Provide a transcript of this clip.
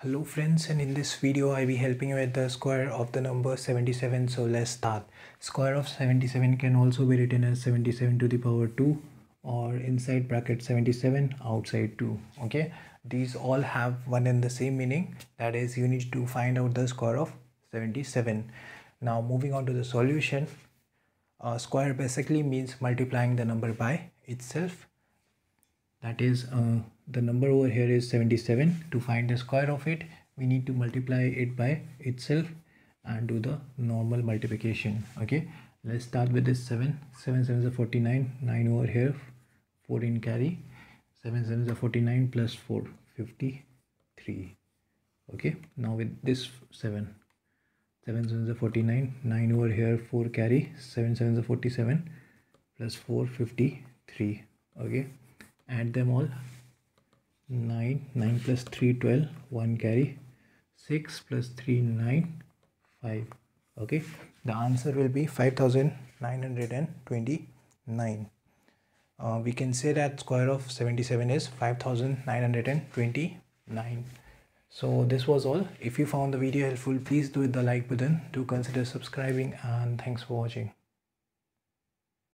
Hello friends and in this video I will be helping you with the square of the number 77 so let's start. Square of 77 can also be written as 77 to the power 2 or inside bracket 77 outside 2 okay? These all have one and the same meaning. That is you need to find out the square of 77 now moving on to the solution. Uh, square basically means multiplying the number by itself. That is uh, the number over here is 77 to find the square of it we need to multiply it by itself and do the normal multiplication. Okay? Let's start with this 7 7 7 is 49 9 over here 14 carry. 7 7 is 49 plus 4 53 okay? Now with this 7 7 7 is 49 9 over here 4 carry. 7 7 is 47 plus 4 53 okay? Add them all 9 9 plus 3 12 1 carry. 6 plus 3 9 5 okay the answer will be 5929 uh, we can say that square of 77 is 5929 so this was all. If you found the video helpful please do hit the like button. Do consider subscribing and thanks for watching